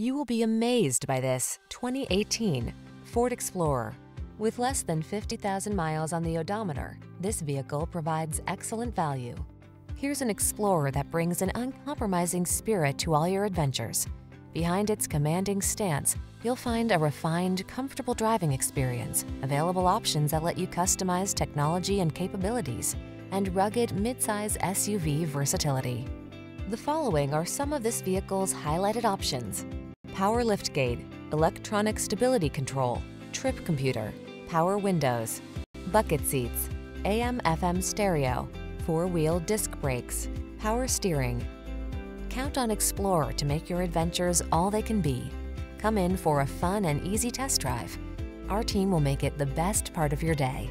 You will be amazed by this 2018 Ford Explorer. With less than 50,000 miles on the odometer, this vehicle provides excellent value. Here's an Explorer that brings an uncompromising spirit to all your adventures. Behind its commanding stance, you'll find a refined, comfortable driving experience, available options that let you customize technology and capabilities, and rugged midsize SUV versatility. The following are some of this vehicle's highlighted options. Power liftgate, electronic stability control, trip computer, power windows, bucket seats, AM FM stereo, four-wheel disc brakes, power steering. Count on Explorer to make your adventures all they can be. Come in for a fun and easy test drive. Our team will make it the best part of your day.